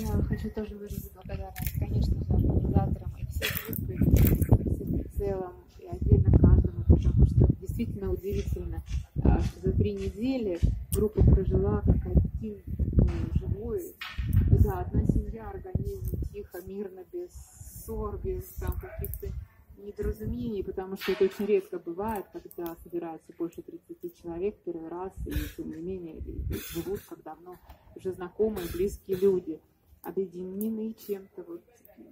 Я хочу тоже выразить благодарность, конечно же, организаторам и всей группе, и в целом, и отдельно каждому, потому что действительно удивительно, а, что за три недели группа прожила как один ну, живой, да, одна семья, организм, тихо, мирно, без ссор, без там каких-то недоразумений, потому что это очень редко бывает, когда собирается больше 30 человек первый раз, и тем не менее живут как давно уже знакомые, близкие люди, объединены чем-то, вот,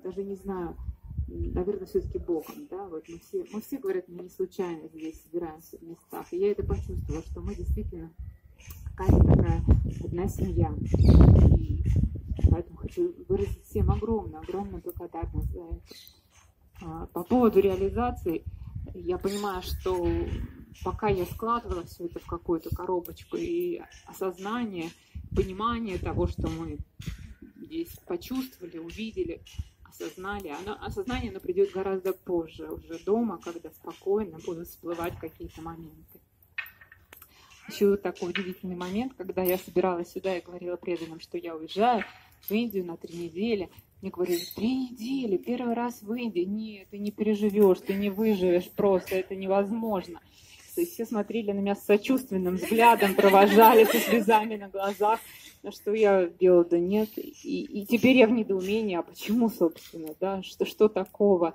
даже не знаю, наверное, все-таки Богом, да, вот мы все, мы все, говорят, мы не случайно здесь собираемся в местах, и я это почувствовала, что мы действительно какая-то такая одна семья, и поэтому хочу выразить всем огромную, огромную благодарность за это. А, по поводу реализации, я понимаю, что пока я складывала все это в какую-то коробочку и осознание, понимание того, что мы здесь почувствовали, увидели, осознали, оно, осознание оно придет гораздо позже, уже дома, когда спокойно будут всплывать какие-то моменты. Еще такой удивительный момент, когда я собиралась сюда и говорила преданным, что я уезжаю в Индию на три недели, мне говорили, три недели, первый раз в Индии. Нет, ты не переживешь, ты не выживешь просто, это невозможно. И все смотрели на меня с сочувственным взглядом, провожали со слезами на глазах. На что я делала, да нет. И, и теперь я в недоумении, а почему, собственно, да, что, что такого?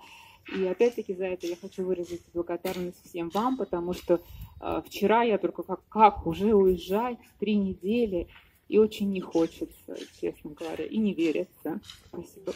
И опять-таки за это я хочу выразить благодарность всем вам, потому что э, вчера я только как, как уже уезжать три недели, и очень не хочется, честно говоря, и не верится. Спасибо.